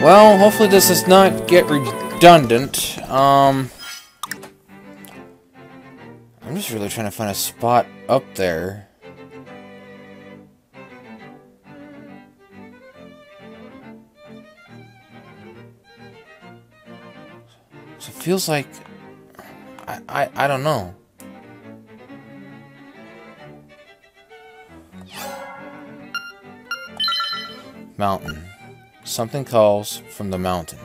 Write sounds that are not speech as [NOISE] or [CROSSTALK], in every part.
Well, hopefully this does not get redundant. Um... I'm just really trying to find a spot up there. So it feels like... I, I, I don't know. Mountain. Something calls from the mountains.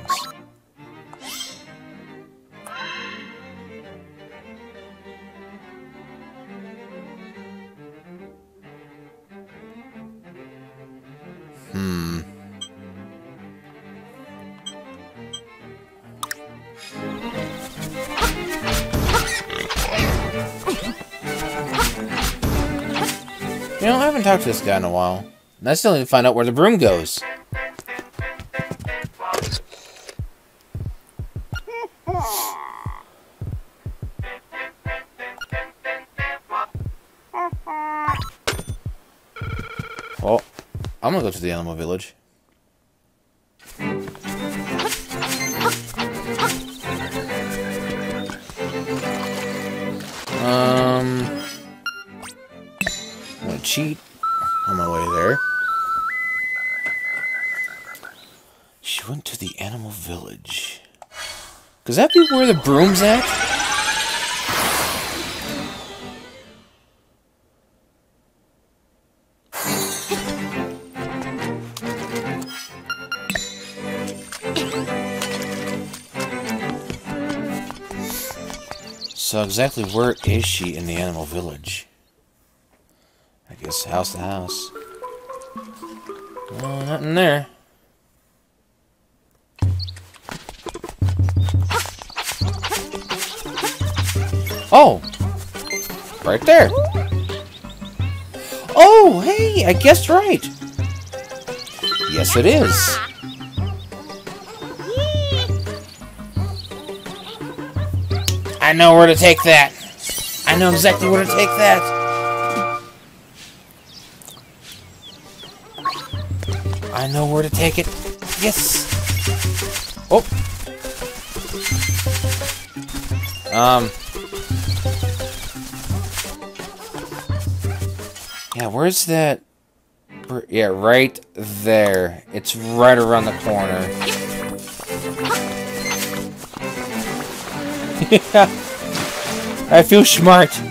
Hmm. You know, I haven't talked to this guy in a while. And I still need to find out where the broom goes. I'm gonna go to the animal village. Um, I'm gonna cheat on my way there. She went to the animal village. Could that be where the broom's at? So exactly where is she in the animal village? I guess house to house. Uh, oh, nothing there. Oh! Right there. Oh, hey, I guessed right. Yes, it is. I know where to take that. I know exactly where to take that. I know where to take it. Yes. Oh. Um. Yeah, where's that? Yeah, right there. It's right around the corner. [LAUGHS] I feel smart.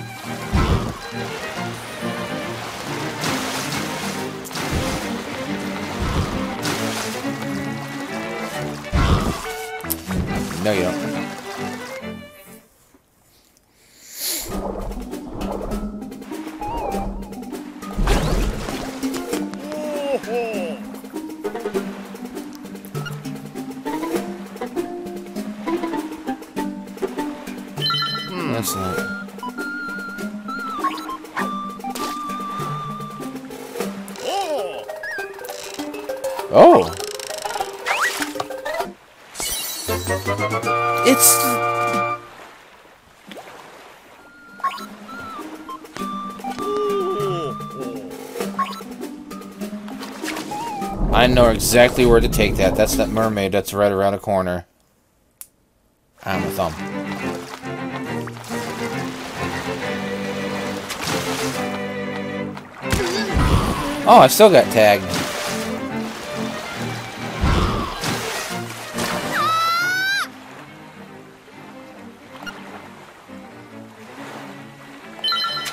Exactly where to take that. That's that mermaid that's right around the corner. I'm a thumb. Oh, I still got tagged.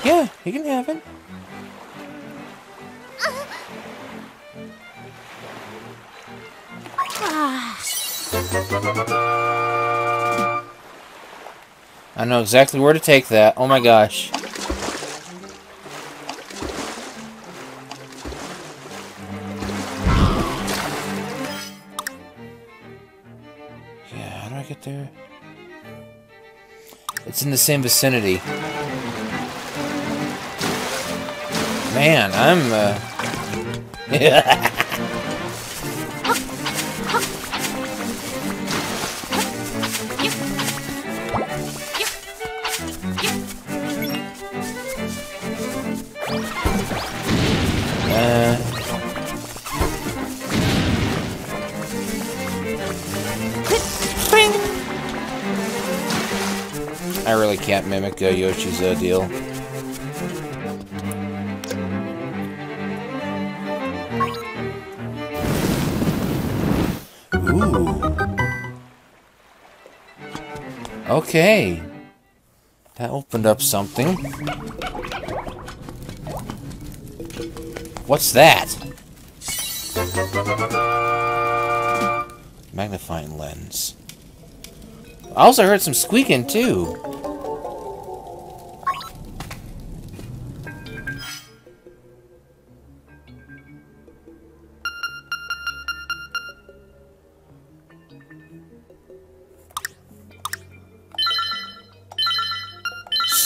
Yeah, you can have it. I know exactly where to take that. Oh my gosh. Yeah, how do I get there? It's in the same vicinity. Man, I'm, uh... [LAUGHS] can't mimic uh, Yoshi's uh, deal. Ooh. Okay. That opened up something. What's that? Magnifying lens. I also heard some squeaking, too.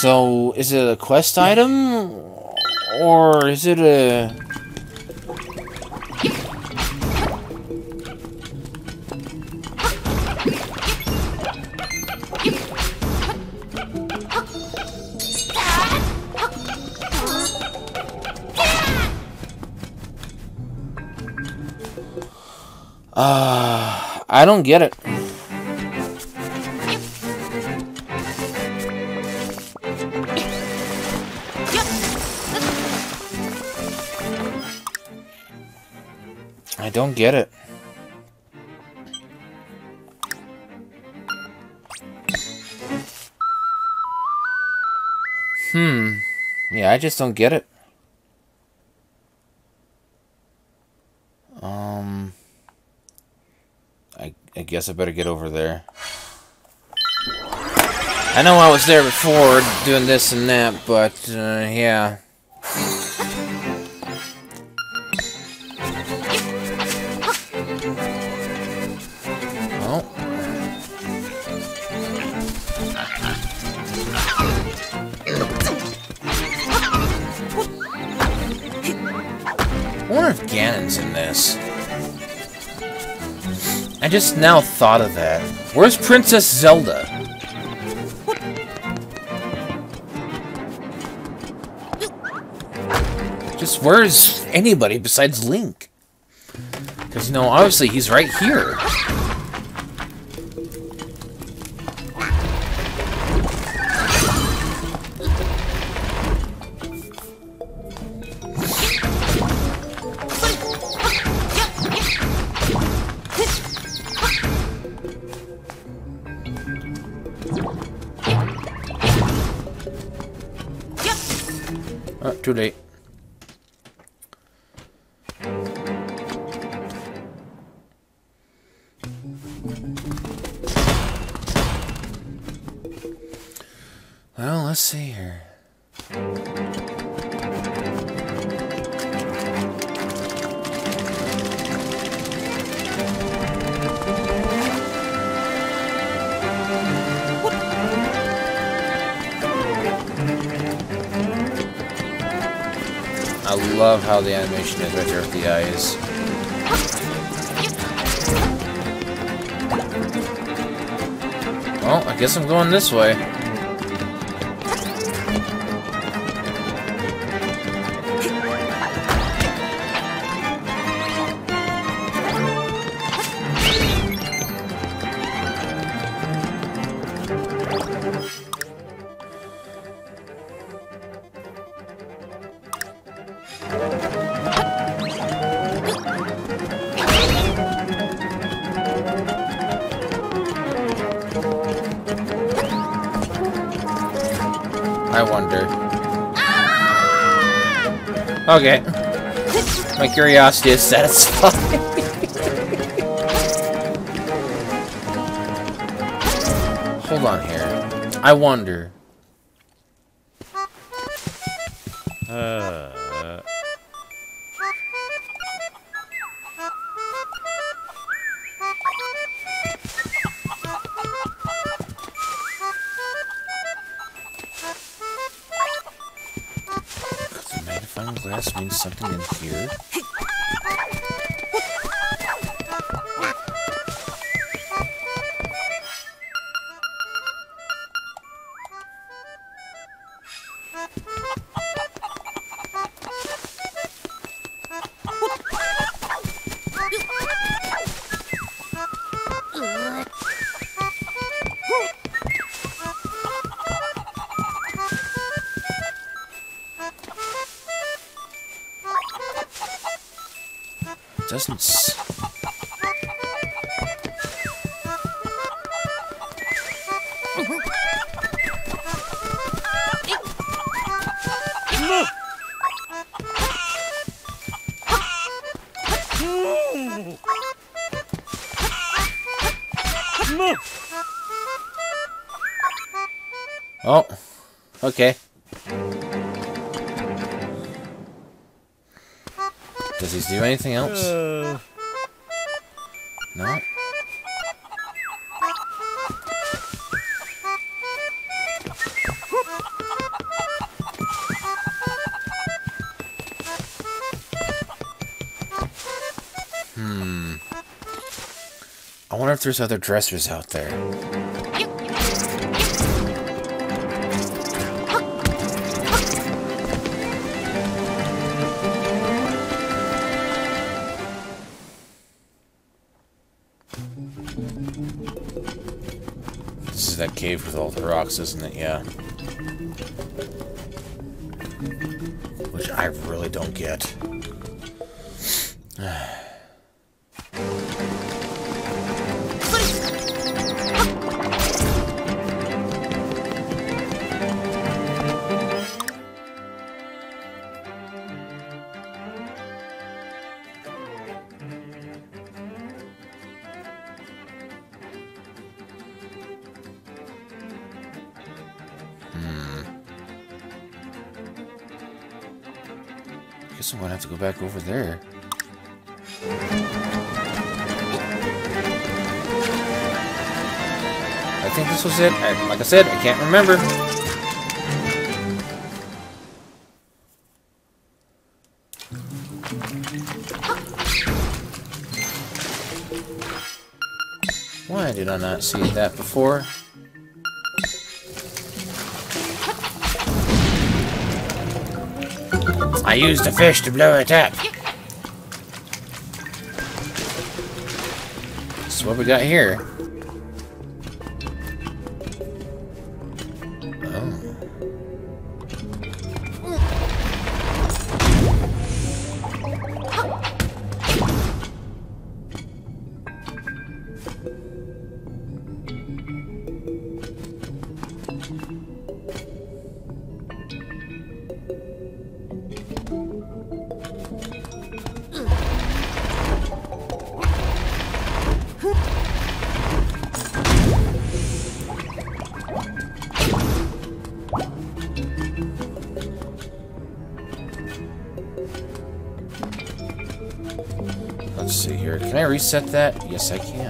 So, is it a quest item? Or is it a... Uh, I don't get it. Just don't get it. Um... I, I guess I better get over there. I know I was there before, doing this and that, but, uh, yeah. Ganon's. I just now thought of that. Where's Princess Zelda? Just where's anybody besides Link? Because, you know, obviously he's right here. Oh, how the animation is right there with the eyes. Well, I guess I'm going this way. Okay. My curiosity is satisfied. [LAUGHS] Hold on here. I wonder. Magnifying glass means something in here? Oh, okay. Does he do anything else? Uh, No? Hmm. I wonder if there's other dressers out there. Cave with all the rocks, isn't it? Yeah. Which I really don't get. [SIGHS] [SIGHS] [SIGHS] Guess I'm gonna have to go back over there. I think this was it. I, like I said, I can't remember. Why did I not see that before? I used a fish to blow it up. So what we got here? Reset that? Yes, I can.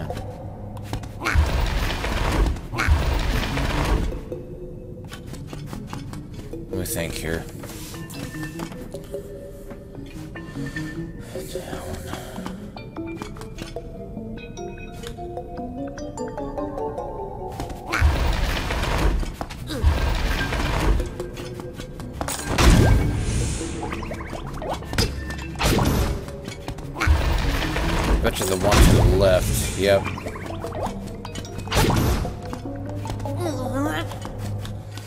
You the one to the left. Yep.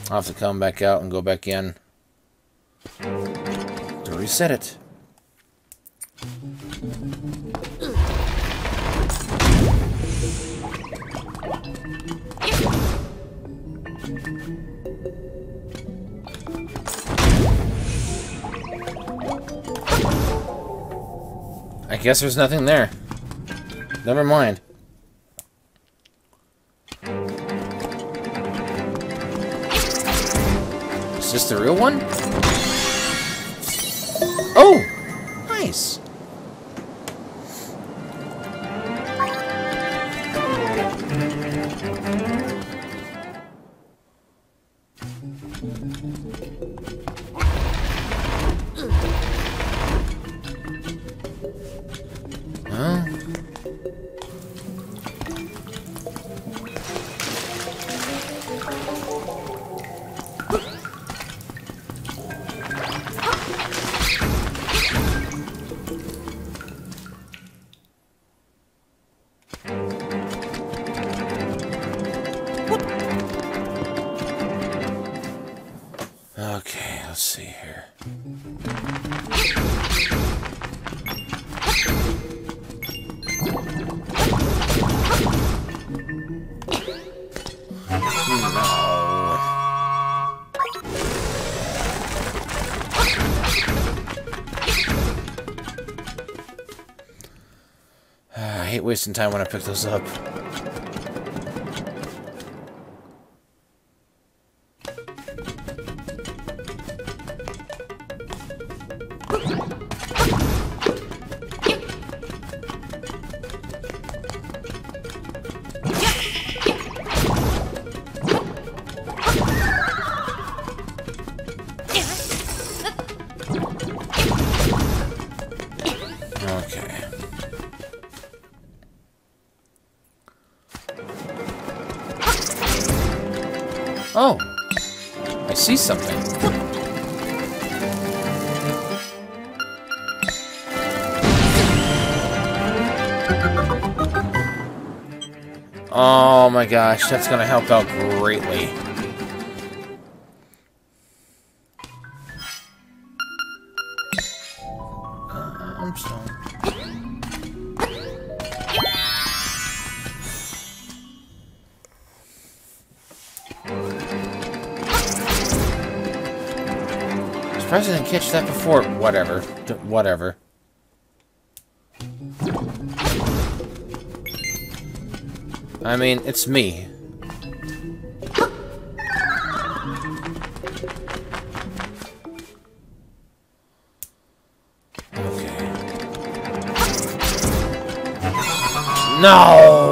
I'll have to come back out and go back in to reset it. I guess there's nothing there. Never mind. Is this the real one? Wasting time when I pick those up. Gosh, that's gonna help out greatly. Surprised catch that before. Whatever. D- whatever. I mean, it's me. Okay. No!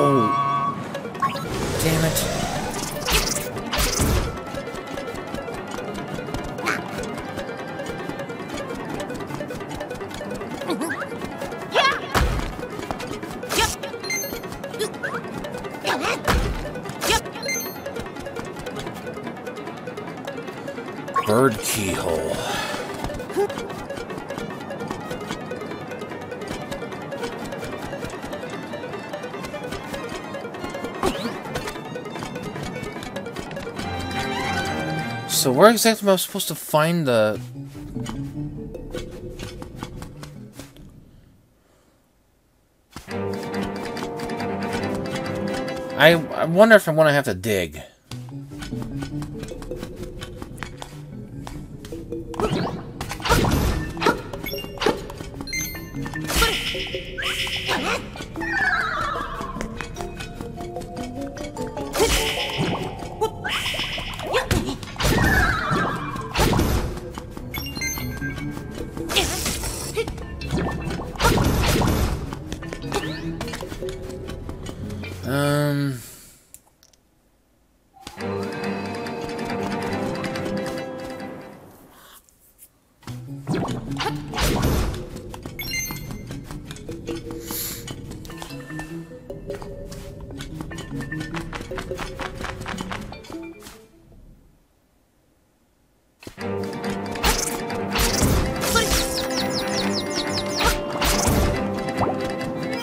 So where exactly am I supposed to find the... I, I wonder if I'm going to have to dig.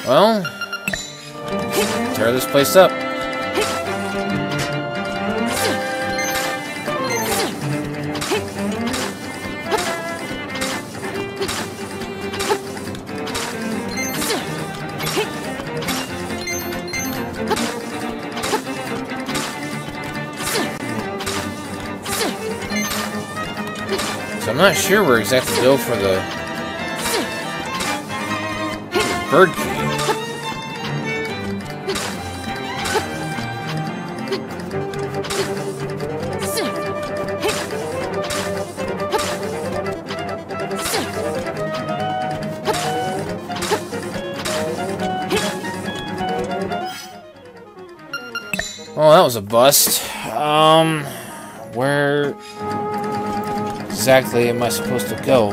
Well, tear this place up. Not sure where exactly to go for the bird. Well, that was a bust. Um, where exactly am I supposed to go?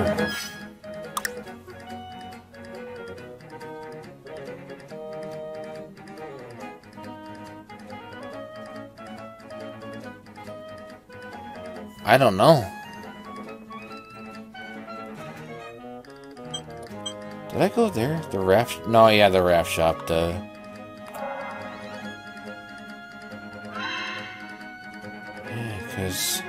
I don't know. Did I go there? The raft? No, yeah, the raft shop. The because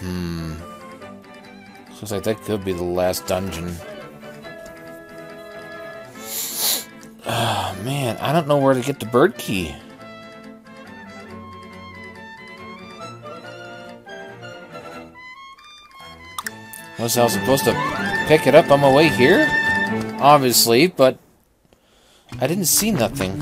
Hmm. Looks like that could be the last dungeon. Oh man, I don't know where to get the bird key. Was I supposed to pick it up on my way here? Obviously, but I didn't see nothing.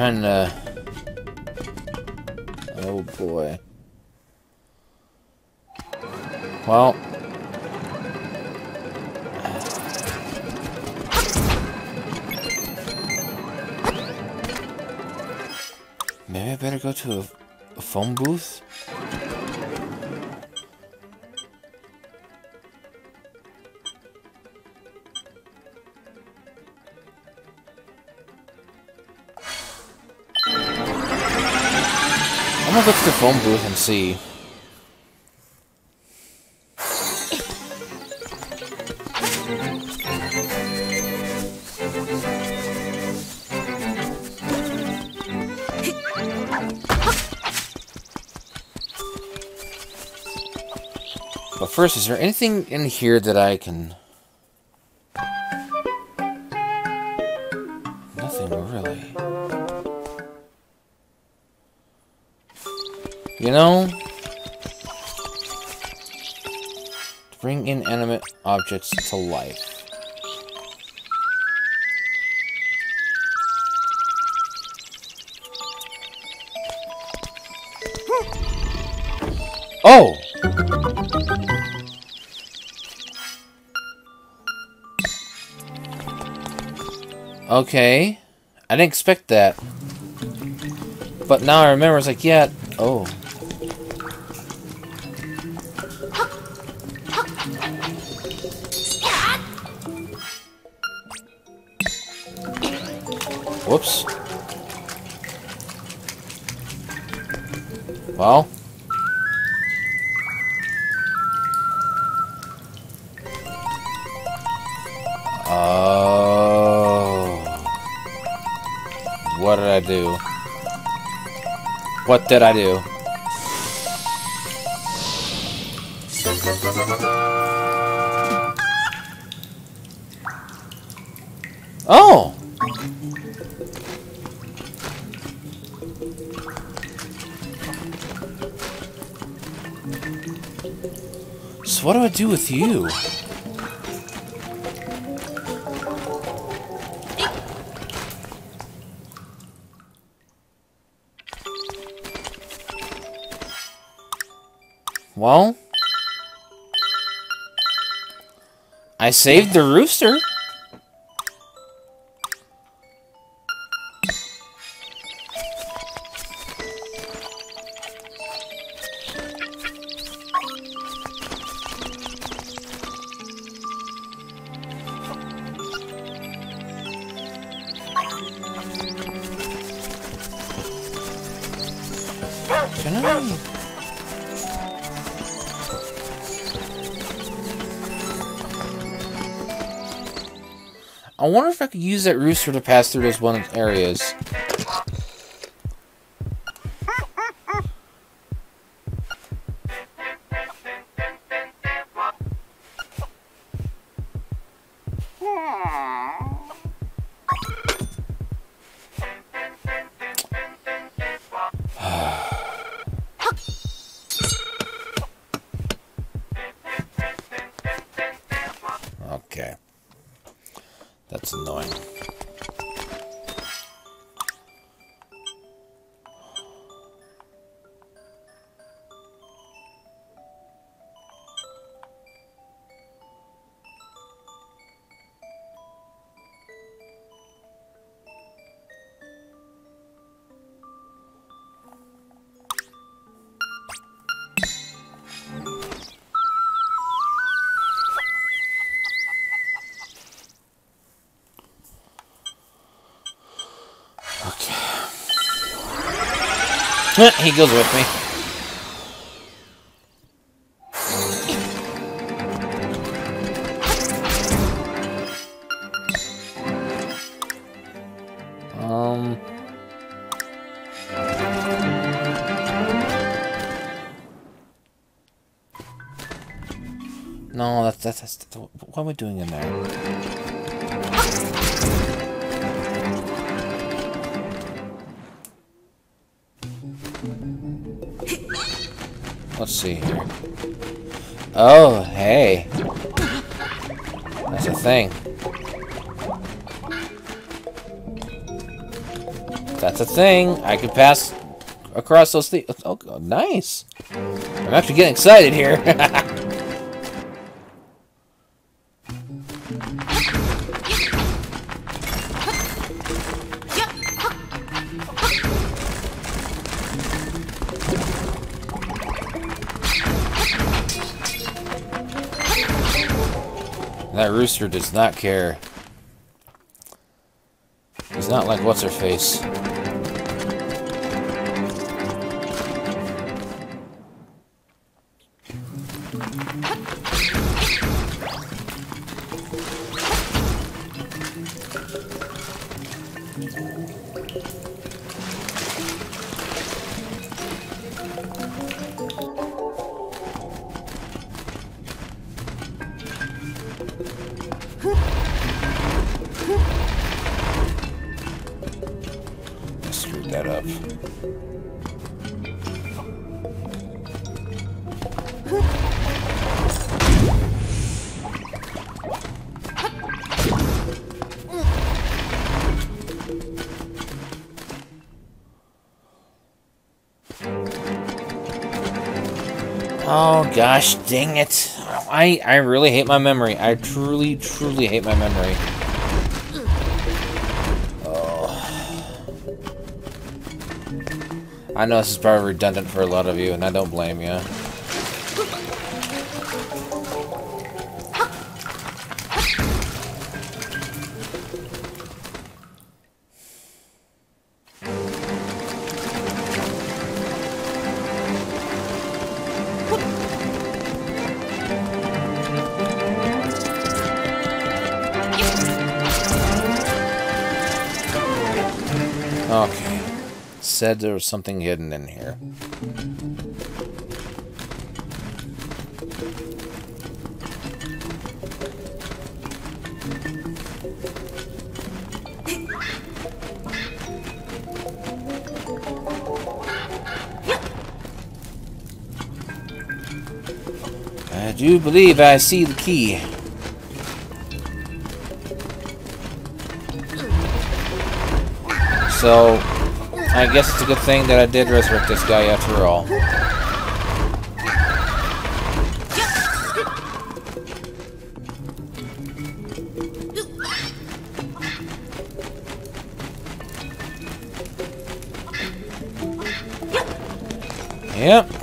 Trying to... Oh boy. Well... Maybe I better go to a, a phone booth? I'm gonna go to the phone booth and see. But first, is there anything in here that I can... You know? Bring inanimate objects to life. Oh! Okay. I didn't expect that. But now I remember, it's like, yeah, oh. Whoops. Well. Oh. What did I do? What did I do? Oh! Do with you? Well... I saved the rooster. could use that rooster to pass through those one areas. Yeah. [LAUGHS] he goes with me. Um... No, that's, that's, that's, what am I doing in there? Let's see here. Oh, hey. That's a thing. That's a thing. I could pass across those things. Oh, nice. I'm actually getting excited here. [LAUGHS] That rooster does not care. He's not like what's Oh gosh, dang it. I I really hate my memory. I truly truly hate my memory. Oh. I know this is probably redundant for a lot of you, and I don't blame you. Said there was something hidden in here. I do believe I see the key. So, I guess it's a good thing that I did resurrect this guy after all. Yep.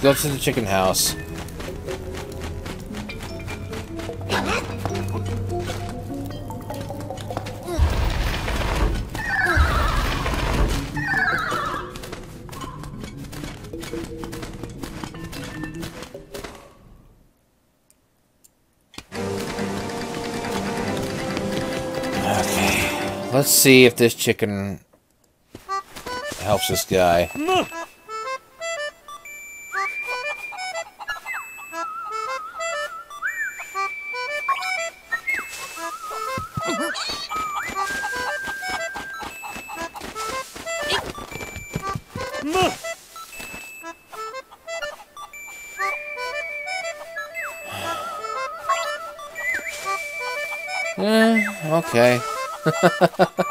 Go to the chicken house. Okay. Let's see if this chicken helps this guy. Eh, okay.